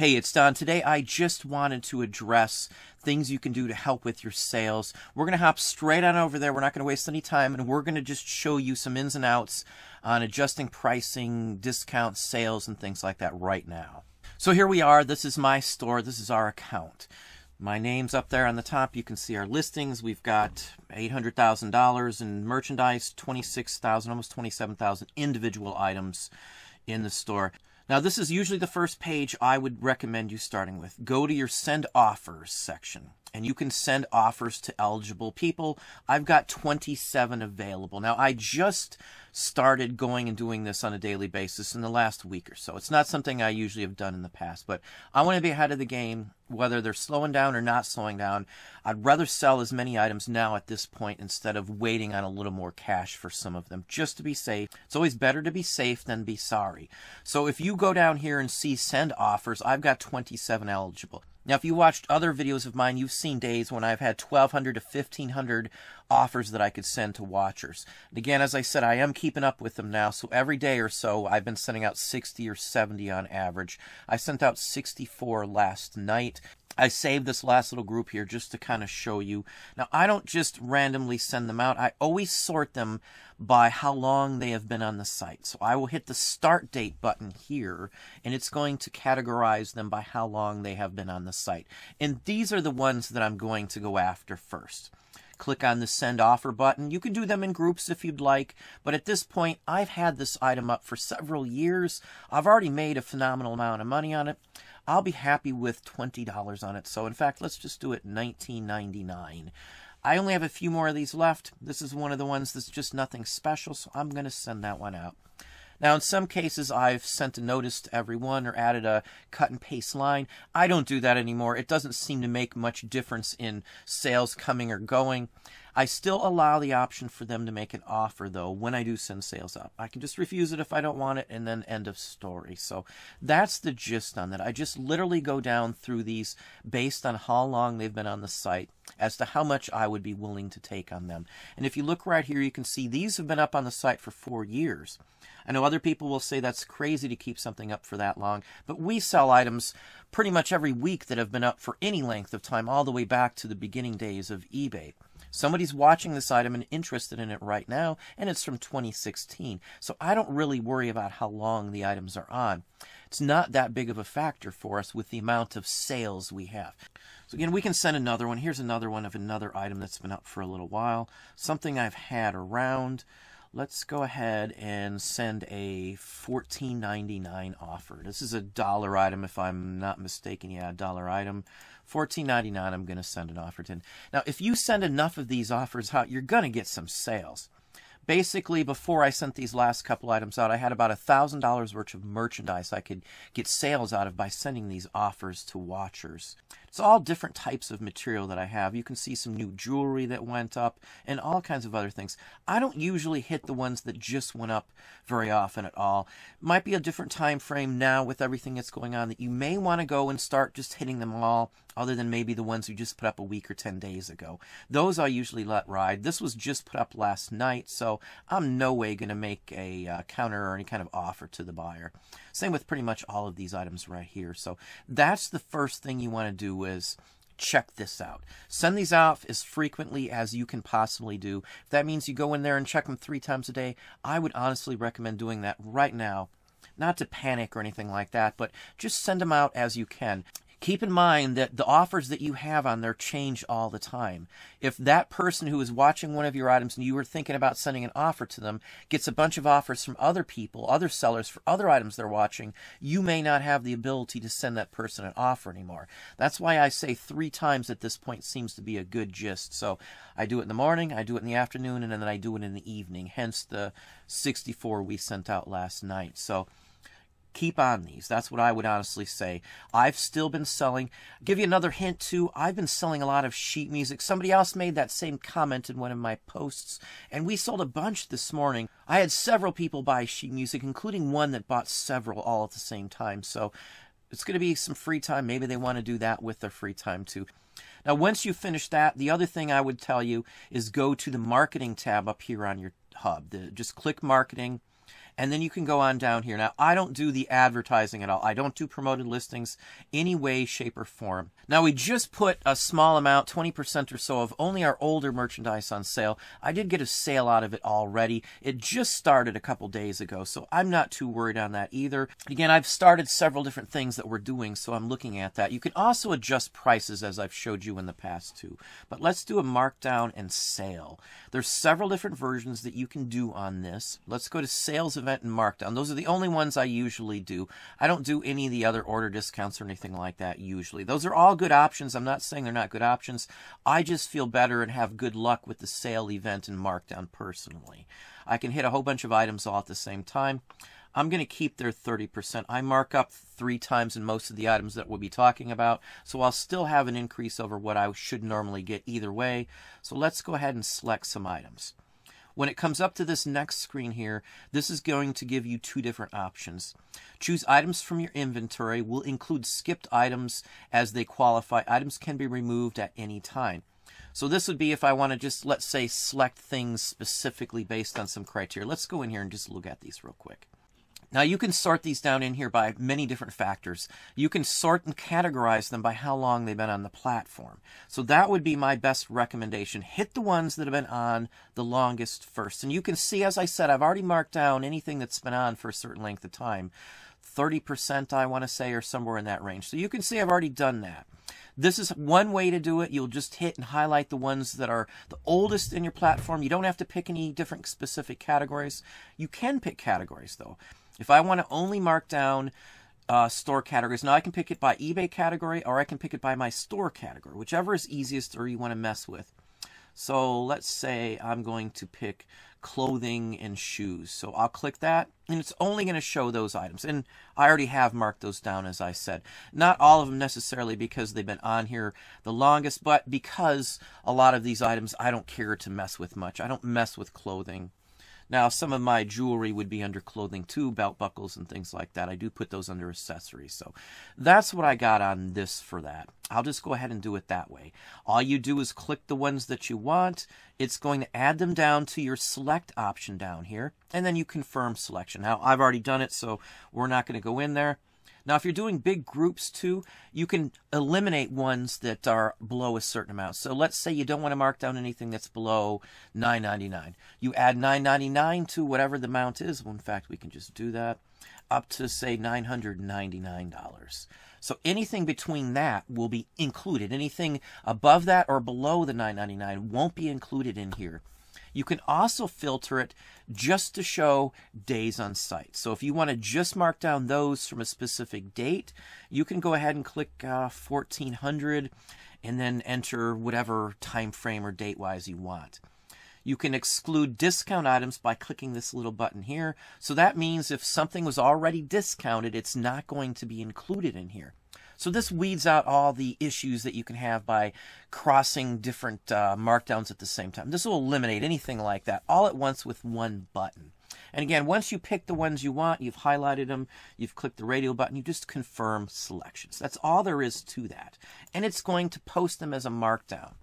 Hey, it's Don. Today I just wanted to address things you can do to help with your sales. We're going to hop straight on over there. We're not going to waste any time and we're going to just show you some ins and outs on adjusting pricing, discounts, sales, and things like that right now. So here we are. This is my store. This is our account. My name's up there on the top. You can see our listings. We've got $800,000 in merchandise, 26,000, almost 27,000 individual items in the store. Now, this is usually the first page I would recommend you starting with. Go to your send offers section and you can send offers to eligible people. I've got 27 available. Now, I just started going and doing this on a daily basis in the last week or so. It's not something I usually have done in the past, but I want to be ahead of the game, whether they're slowing down or not slowing down. I'd rather sell as many items now at this point instead of waiting on a little more cash for some of them, just to be safe. It's always better to be safe than be sorry. So if you go down here and see send offers, I've got 27 eligible. Now, if you watched other videos of mine, you've seen days when I've had 1,200 to 1,500 offers that I could send to watchers. And again, as I said, I am keeping up with them now. So every day or so, I've been sending out 60 or 70 on average. I sent out 64 last night. I saved this last little group here just to kind of show you. Now, I don't just randomly send them out. I always sort them by how long they have been on the site. So I will hit the start date button here, and it's going to categorize them by how long they have been on the site. And these are the ones that I'm going to go after first click on the send offer button. You can do them in groups if you'd like, but at this point, I've had this item up for several years. I've already made a phenomenal amount of money on it. I'll be happy with $20 on it. So in fact, let's just do it $19.99. I only have a few more of these left. This is one of the ones that's just nothing special, so I'm going to send that one out. Now, in some cases, I've sent a notice to everyone or added a cut and paste line. I don't do that anymore. It doesn't seem to make much difference in sales coming or going. I still allow the option for them to make an offer, though, when I do send sales up. I can just refuse it if I don't want it, and then end of story. So that's the gist on that. I just literally go down through these based on how long they've been on the site as to how much I would be willing to take on them. And if you look right here, you can see these have been up on the site for four years. I know other people will say that's crazy to keep something up for that long, but we sell items pretty much every week that have been up for any length of time, all the way back to the beginning days of eBay. Somebody's watching this item and interested in it right now, and it's from 2016. So I don't really worry about how long the items are on. It's not that big of a factor for us with the amount of sales we have. So again, we can send another one. Here's another one of another item that's been up for a little while. Something I've had around. Let's go ahead and send a $14.99 offer. This is a dollar item, if I'm not mistaken. Yeah, a dollar item. $14.99 I'm going to send an offer to. Now, if you send enough of these offers out, you're going to get some sales. Basically, before I sent these last couple items out, I had about $1,000 worth of merchandise I could get sales out of by sending these offers to watchers. It's all different types of material that I have. You can see some new jewelry that went up and all kinds of other things. I don't usually hit the ones that just went up very often at all. Might be a different time frame now with everything that's going on that you may want to go and start just hitting them all other than maybe the ones you just put up a week or 10 days ago. Those I usually let ride. This was just put up last night, so I'm no way going to make a uh, counter or any kind of offer to the buyer. Same with pretty much all of these items right here. So that's the first thing you want to do is check this out. Send these out as frequently as you can possibly do. If that means you go in there and check them three times a day, I would honestly recommend doing that right now. Not to panic or anything like that, but just send them out as you can. Keep in mind that the offers that you have on there change all the time. If that person who is watching one of your items and you were thinking about sending an offer to them gets a bunch of offers from other people, other sellers for other items they're watching, you may not have the ability to send that person an offer anymore. That's why I say three times at this point seems to be a good gist. So I do it in the morning, I do it in the afternoon, and then I do it in the evening. Hence the 64 we sent out last night. So keep on these. That's what I would honestly say. I've still been selling. I'll give you another hint too. I've been selling a lot of sheet music. Somebody else made that same comment in one of my posts, and we sold a bunch this morning. I had several people buy sheet music, including one that bought several all at the same time. So it's going to be some free time. Maybe they want to do that with their free time too. Now, once you finish that, the other thing I would tell you is go to the marketing tab up here on your hub. The, just click marketing and then you can go on down here. Now, I don't do the advertising at all. I don't do promoted listings any way, shape, or form. Now, we just put a small amount, 20% or so, of only our older merchandise on sale. I did get a sale out of it already. It just started a couple days ago, so I'm not too worried on that either. Again, I've started several different things that we're doing, so I'm looking at that. You can also adjust prices as I've showed you in the past too. But let's do a markdown and sale. There's several different versions that you can do on this. Let's go to sales event and markdown. Those are the only ones I usually do. I don't do any of the other order discounts or anything like that usually. Those are all good options. I'm not saying they're not good options. I just feel better and have good luck with the sale event and markdown personally. I can hit a whole bunch of items all at the same time. I'm going to keep their 30%. I mark up three times in most of the items that we'll be talking about, so I'll still have an increase over what I should normally get either way. So let's go ahead and select some items. When it comes up to this next screen here, this is going to give you two different options. Choose items from your inventory. We'll include skipped items as they qualify. Items can be removed at any time. So this would be if I want to just, let's say, select things specifically based on some criteria. Let's go in here and just look at these real quick. Now you can sort these down in here by many different factors. You can sort and categorize them by how long they've been on the platform. So that would be my best recommendation. Hit the ones that have been on the longest first. And you can see, as I said, I've already marked down anything that's been on for a certain length of time. 30% I want to say or somewhere in that range. So you can see I've already done that. This is one way to do it. You'll just hit and highlight the ones that are the oldest in your platform. You don't have to pick any different specific categories. You can pick categories though. If I want to only mark down uh, store categories, now I can pick it by eBay category or I can pick it by my store category, whichever is easiest or you want to mess with. So let's say I'm going to pick clothing and shoes. So I'll click that and it's only going to show those items. And I already have marked those down as I said. Not all of them necessarily because they've been on here the longest, but because a lot of these items I don't care to mess with much. I don't mess with clothing now, some of my jewelry would be under clothing too, belt buckles and things like that. I do put those under accessories. So that's what I got on this for that. I'll just go ahead and do it that way. All you do is click the ones that you want. It's going to add them down to your select option down here, and then you confirm selection. Now, I've already done it, so we're not going to go in there. Now, if you're doing big groups too, you can eliminate ones that are below a certain amount. So let's say you don't want to mark down anything that's below $9.99. You add $9.99 to whatever the amount is. Well, in fact, we can just do that up to say $999. So anything between that will be included. Anything above that or below the $9.99 won't be included in here. You can also filter it just to show days on site. So if you want to just mark down those from a specific date, you can go ahead and click uh, 1400 and then enter whatever time frame or date wise you want. You can exclude discount items by clicking this little button here. So that means if something was already discounted, it's not going to be included in here. So this weeds out all the issues that you can have by crossing different uh, markdowns at the same time. This will eliminate anything like that all at once with one button. And again, once you pick the ones you want, you've highlighted them, you've clicked the radio button, you just confirm selections. That's all there is to that. And it's going to post them as a markdown.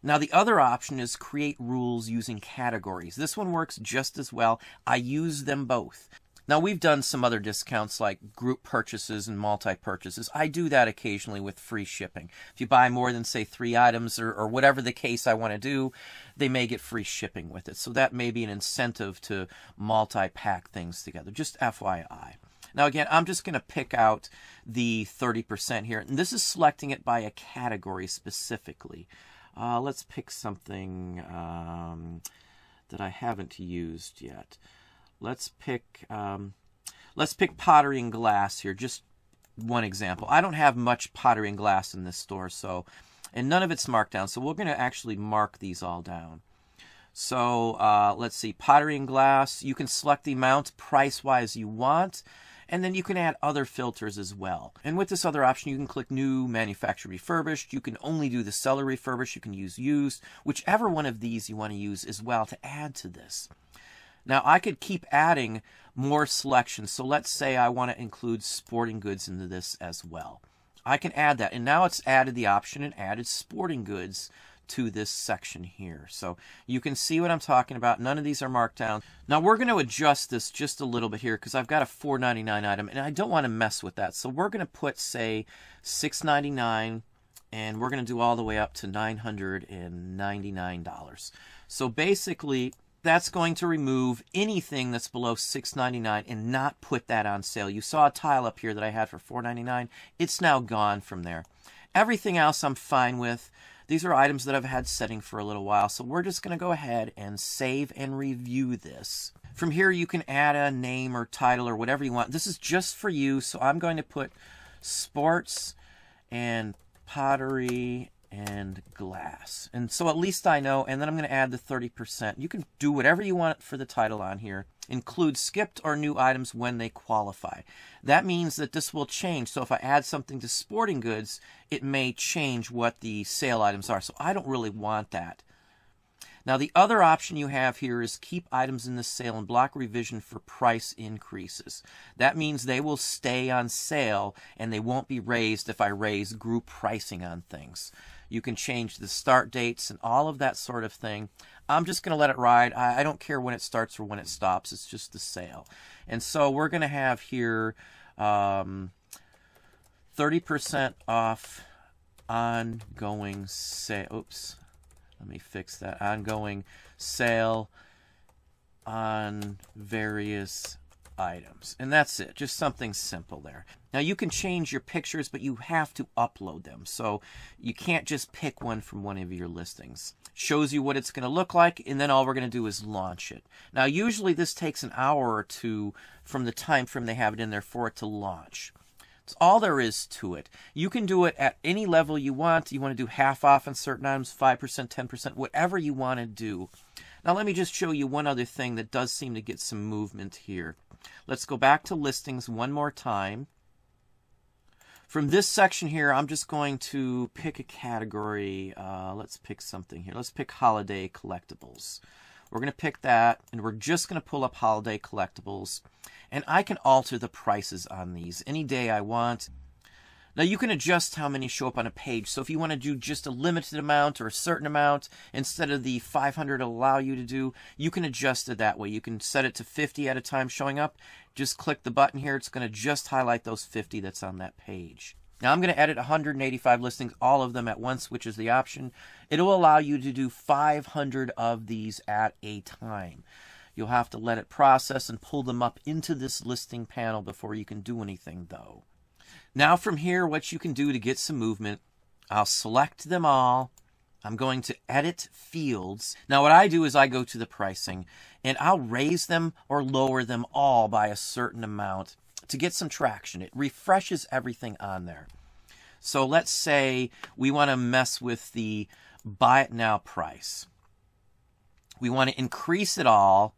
Now, the other option is create rules using categories. This one works just as well. I use them both. Now, we've done some other discounts like group purchases and multi purchases. I do that occasionally with free shipping. If you buy more than, say, three items or, or whatever the case I want to do, they may get free shipping with it. So that may be an incentive to multi pack things together. Just FYI. Now, again, I'm just going to pick out the 30% here. And this is selecting it by a category specifically. Uh, let's pick something um, that I haven't used yet let's pick um, let's pick pottery and glass here. Just one example. I don't have much pottery and glass in this store, so and none of it's marked down. So we're going to actually mark these all down. So uh, let's see, pottery and glass. You can select the amount price-wise you want, and then you can add other filters as well. And with this other option, you can click New, Manufacturer Refurbished. You can only do the Seller Refurbished. You can use Used, whichever one of these you want to use as well to add to this. Now I could keep adding more selections. So let's say I want to include sporting goods into this as well. I can add that. And now it's added the option and added sporting goods to this section here. So you can see what I'm talking about. None of these are marked down. Now we're going to adjust this just a little bit here because I've got a $4.99 item and I don't want to mess with that. So we're going to put, say, $6.99 and we're going to do all the way up to $999. So basically, that's going to remove anything that's below $6.99 and not put that on sale. You saw a tile up here that I had for $4.99. It's now gone from there. Everything else I'm fine with. These are items that I've had setting for a little while, so we're just going to go ahead and save and review this. From here, you can add a name or title or whatever you want. This is just for you, so I'm going to put sports and pottery and glass. And so at least I know, and then I'm going to add the 30%. You can do whatever you want for the title on here. Include skipped or new items when they qualify. That means that this will change. So if I add something to sporting goods, it may change what the sale items are. So I don't really want that. Now, the other option you have here is keep items in the sale and block revision for price increases. That means they will stay on sale and they won't be raised if I raise group pricing on things. You can change the start dates and all of that sort of thing. I'm just going to let it ride. I, don't care when it starts or when it stops. It's just the sale. And so we're going to have here um, 30% off ongoing sale. Oops. Let me fix that. Ongoing sale on various items. And that's it. Just something simple there. Now you can change your pictures, but you have to upload them. So you can't just pick one from one of your listings. Shows you what it's going to look like, and then all we're going to do is launch it. Now usually this takes an hour or two from the time frame they have it in there for it to launch. That's all there is to it. You can do it at any level you want. You want to do half off on certain items, 5%, 10%, whatever you want to do. Now let me just show you one other thing that does seem to get some movement here. Let's go back to listings one more time. From this section here, I'm just going to pick a category. Uh, let's pick something here. Let's pick holiday collectibles. We're going to pick that, and we're just going to pull up holiday collectibles. And I can alter the prices on these any day I want. Now you can adjust how many show up on a page. So if you want to do just a limited amount or a certain amount instead of the 500 allow you to do, you can adjust it that way. You can set it to 50 at a time showing up. Just click the button here. It's going to just highlight those 50 that's on that page. Now I'm going to edit 185 listings, all of them at once, which is the option. It will allow you to do 500 of these at a time. You'll have to let it process and pull them up into this listing panel before you can do anything though. Now from here, what you can do to get some movement, I'll select them all. I'm going to edit fields. Now what I do is I go to the pricing and I'll raise them or lower them all by a certain amount to get some traction. It refreshes everything on there. So let's say we want to mess with the buy it now price. We want to increase it all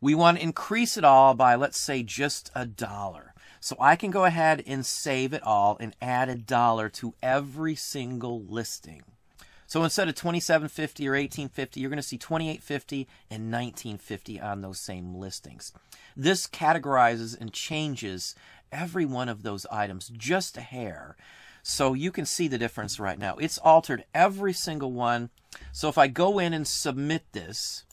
we want to increase it all by, let's say, just a dollar. So I can go ahead and save it all and add a dollar to every single listing. So instead of 2750 or 1850, you're going to see 2850 and 1950 on those same listings. This categorizes and changes every one of those items just a hair. So you can see the difference right now. It's altered every single one. So if I go in and submit this,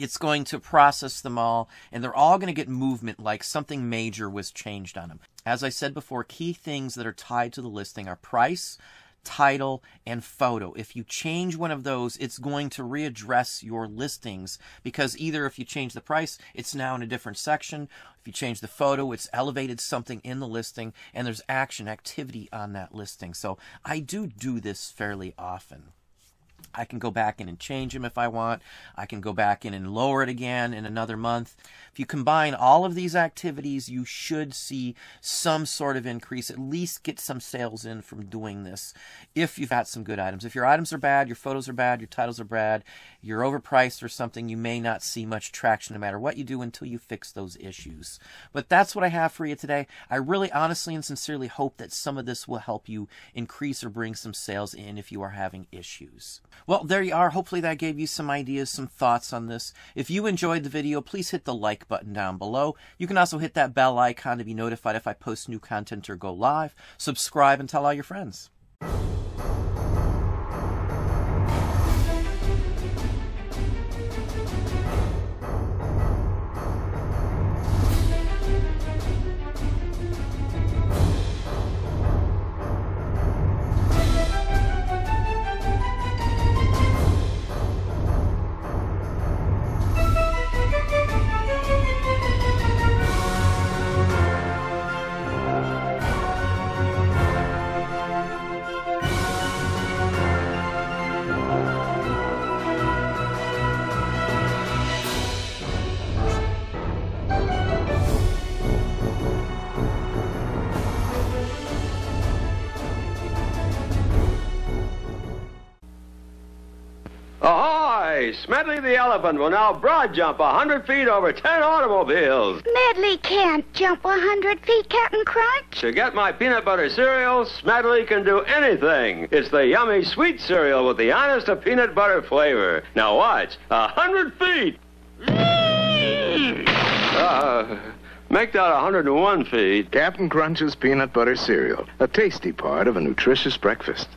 it's going to process them all, and they're all going to get movement like something major was changed on them. As I said before, key things that are tied to the listing are price, title, and photo. If you change one of those, it's going to readdress your listings because either if you change the price, it's now in a different section. If you change the photo, it's elevated something in the listing and there's action, activity on that listing. So I do do this fairly often. I can go back in and change them if I want. I can go back in and lower it again in another month. If you combine all of these activities, you should see some sort of increase, at least get some sales in from doing this if you've got some good items. If your items are bad, your photos are bad, your titles are bad, you're overpriced or something, you may not see much traction no matter what you do until you fix those issues. But that's what I have for you today. I really honestly and sincerely hope that some of this will help you increase or bring some sales in if you are having issues. Well, there you are. Hopefully that gave you some ideas, some thoughts on this. If you enjoyed the video, please hit the like button down below. You can also hit that bell icon to be notified if I post new content or go live. Subscribe and tell all your friends. Smedley. Smedley the elephant will now broad jump a 100 feet over 10 automobiles. Smedley can't jump a hundred feet, Cap'n Crunch. To get my peanut butter cereal, Smedley can do anything. It's the yummy sweet cereal with the honest of peanut butter flavor. Now watch. A 100 feet. Uh, make that 101 feet. Cap'n Crunch's peanut butter cereal, a tasty part of a nutritious breakfast.